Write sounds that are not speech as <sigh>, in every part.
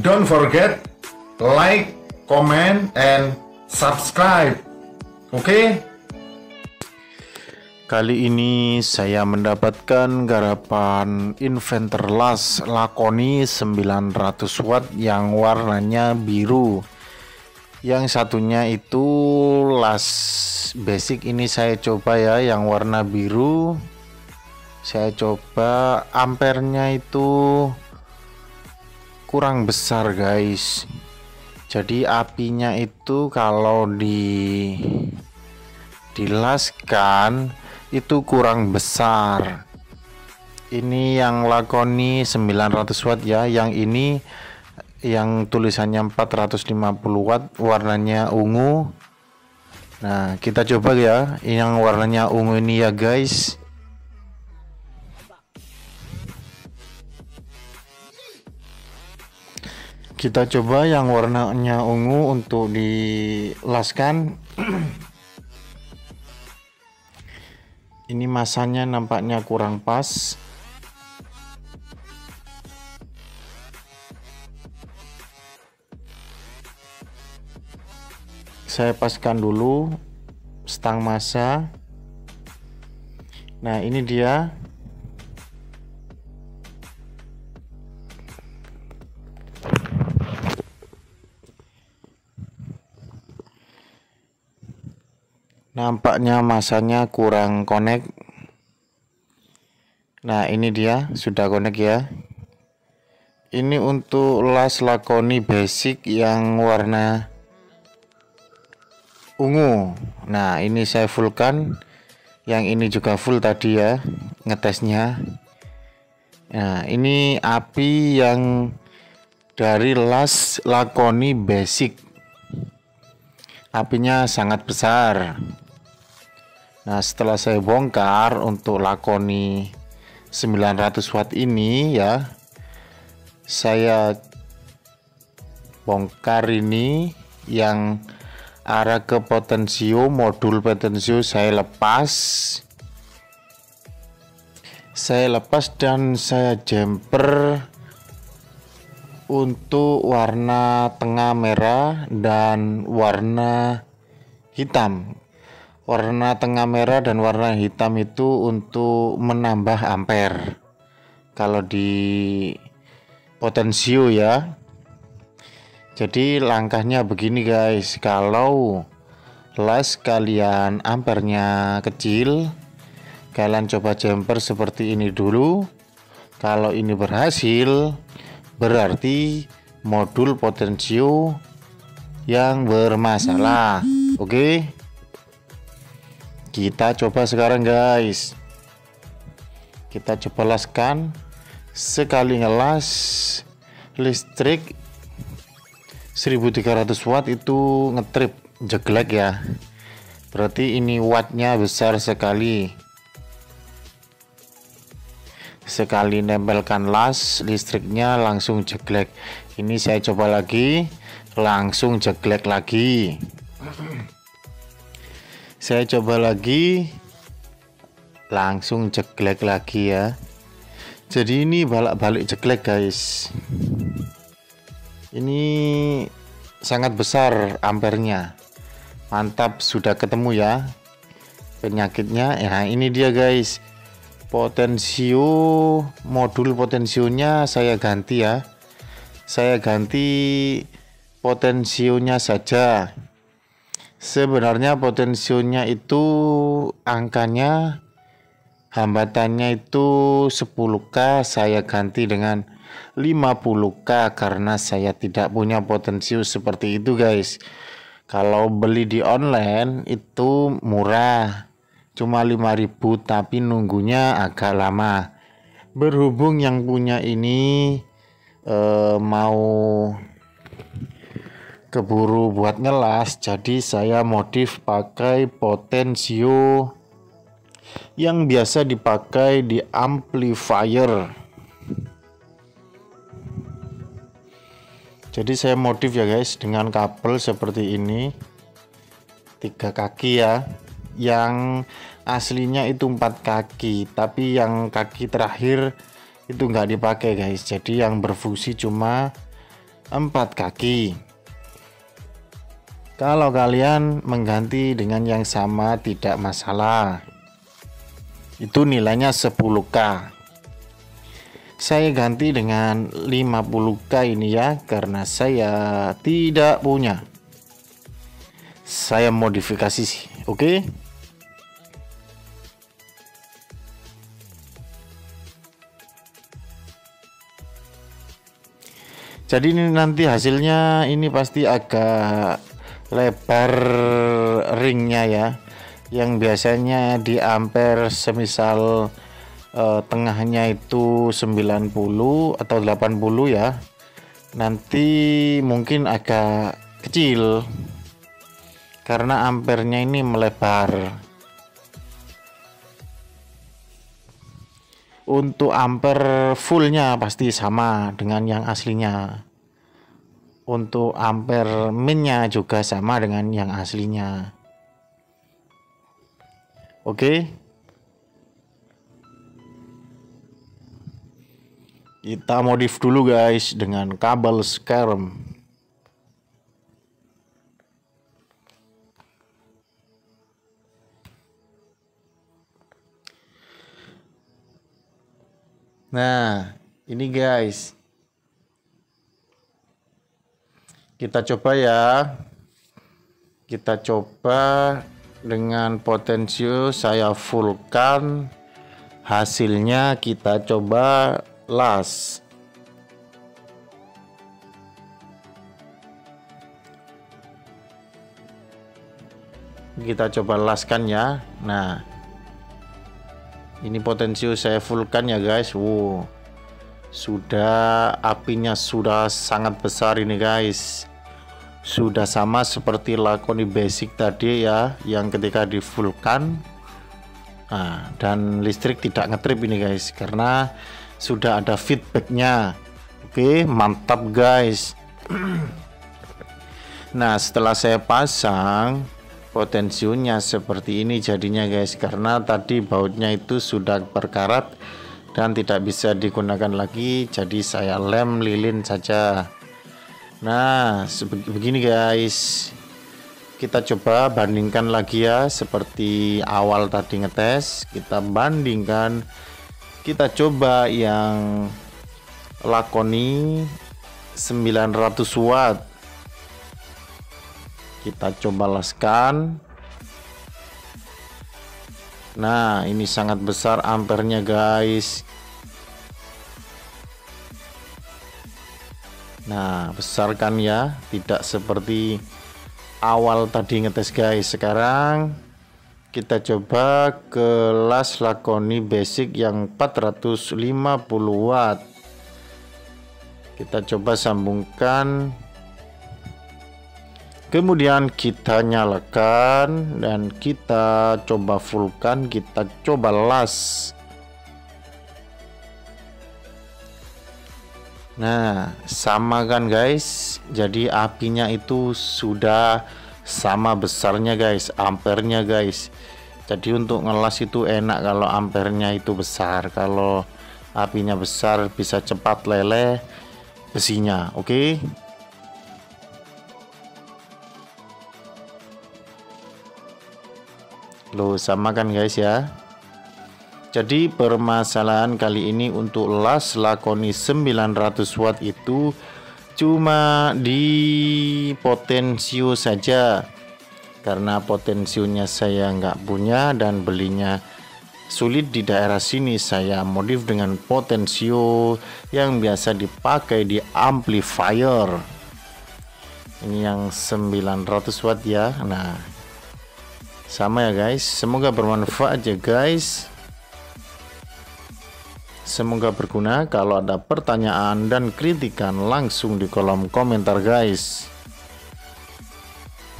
don't forget like, comment, and subscribe. Oke? Okay? Kali ini saya mendapatkan garapan Inventor Las Lakoni 900 watt yang warnanya biru. Yang satunya itu las basic ini saya coba ya yang warna biru. Saya coba ampernya itu kurang besar guys. Jadi apinya itu kalau di dilaskan itu kurang besar. Ini yang lakoni 900 watt ya. Yang ini yang tulisannya 450 watt warnanya ungu. Nah kita coba ya. Yang warnanya ungu ini ya guys kita coba yang warnanya ungu untuk dilaskan. Ini masanya nampaknya kurang pas. Saya paskan dulu stang masa. Nah ini dia nampaknya masanya kurang connect. Nah ini dia sudah connect ya. Ini untuk las lakoni basic yang warna ungu. Nah ini saya fullkan. Yang ini juga full tadi ya ngetesnya. Nah ini api yang dari las lakoni basic. Apinya sangat besar Nah setelah saya bongkar untuk lakoni 900 watt ini ya saya bongkar ini yang arah ke potensio modul potensio saya lepas. Saya lepas dan saya jumper untuk warna tengah merah dan warna hitam warna tengah merah dan warna hitam itu untuk menambah ampere kalau di potensio ya. Jadi langkahnya begini guys. Kalau las kalian ampernya kecil kalian coba jumper seperti ini dulu. Kalau ini berhasil berarti modul potensio yang bermasalah. Oke? okay? Kita coba sekarang guys. Kita coba laskan. Sekali ngelas listrik 1300 watt itu ngetrip. Jeglek ya. Berarti ini wattnya besar sekali. Sekali nempelkan las listriknya langsung jeglek. Ini saya coba lagi langsung jeglek lagi saya coba lagi. Langsung jeglek lagi ya. Jadi ini balik-balik jeglek guys. Ini sangat besar ampernya. Mantap sudah ketemu ya penyakitnya. Ya ini dia guys. Potensio modul potensionya saya ganti ya. Saya ganti potensionya saja sebenarnya potensinya itu angkanya hambatannya itu 10k saya ganti dengan 50k karena saya tidak punya potensio seperti itu guys. Kalau beli di online itu murah cuma 5000 tapi nunggunya agak lama. Berhubung yang punya ini eh, mau keburu buat ngelas jadi saya modif pakai potensio yang biasa dipakai di amplifier. Jadi saya modif ya guys dengan kabel seperti ini. Tiga kaki ya. Yang aslinya itu empat kaki tapi yang kaki terakhir itu enggak dipakai guys. Jadi yang berfungsi cuma empat kaki. Kalau kalian mengganti dengan yang sama tidak masalah. Itu nilainya 10k. Saya ganti dengan 50k ini ya karena saya tidak punya. Saya modifikasi sih, oke? Okay? Jadi ini nanti hasilnya ini pasti agak lebar ringnya ya. Yang biasanya di ampere semisal eh, tengahnya itu 90 atau 80 ya. Nanti mungkin agak kecil karena ampernya ini melebar. untuk ampere fullnya pasti sama dengan yang aslinya untuk ampere minnya juga sama dengan yang aslinya. Oke? Kita modif dulu guys dengan kabel scarm Nah, ini guys. Kita coba ya. Kita coba dengan potensio saya fullkan. Hasilnya kita coba las. Kita coba laskan ya. Nah, ini potensio saya fullkan ya guys wow sudah apinya sudah sangat besar ini guys sudah sama seperti lakoni basic tadi ya yang ketika di fullkan nah, dan listrik tidak ngetrip ini guys karena sudah ada feedbacknya. Oke mantap guys. <clears throat> Nah setelah saya pasang potensinya seperti ini jadinya guys karena tadi bautnya itu sudah berkarat dan tidak bisa digunakan lagi jadi saya lem lilin saja nah begini guys. Kita coba bandingkan lagi ya seperti awal tadi ngetes kita bandingkan. Kita coba yang lakoni 900 watt. Kita coba laskan. Nah ini sangat besar ampernya guys nah besar kan ya tidak seperti awal tadi ngetes guys. Sekarang kita coba kelas lakoni basic yang 450 watt. Kita coba sambungkan. Kemudian kita nyalakan dan kita coba fullkan kita coba las nah sama kan guys? Jadi apinya itu sudah sama besarnya guys. Ampernya guys. Jadi untuk ngelas itu enak kalau ampernya itu besar. Kalau apinya besar bisa cepat leleh besinya oke? Okay? Loh sama kan guys ya jadi permasalahan kali ini untuk las lakoni 900 watt itu cuma di potensio saja. Karena potensionya saya nggak punya dan belinya sulit di daerah sini saya modif dengan potensio yang biasa dipakai di amplifier. Ini yang 900 watt ya. Nah sama ya guys. Semoga bermanfaat ya guys semoga berguna kalau ada pertanyaan dan kritikan langsung di kolom komentar guys.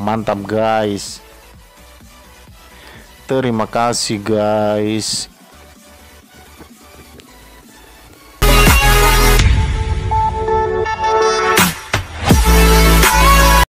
Mantap guys. Terima kasih guys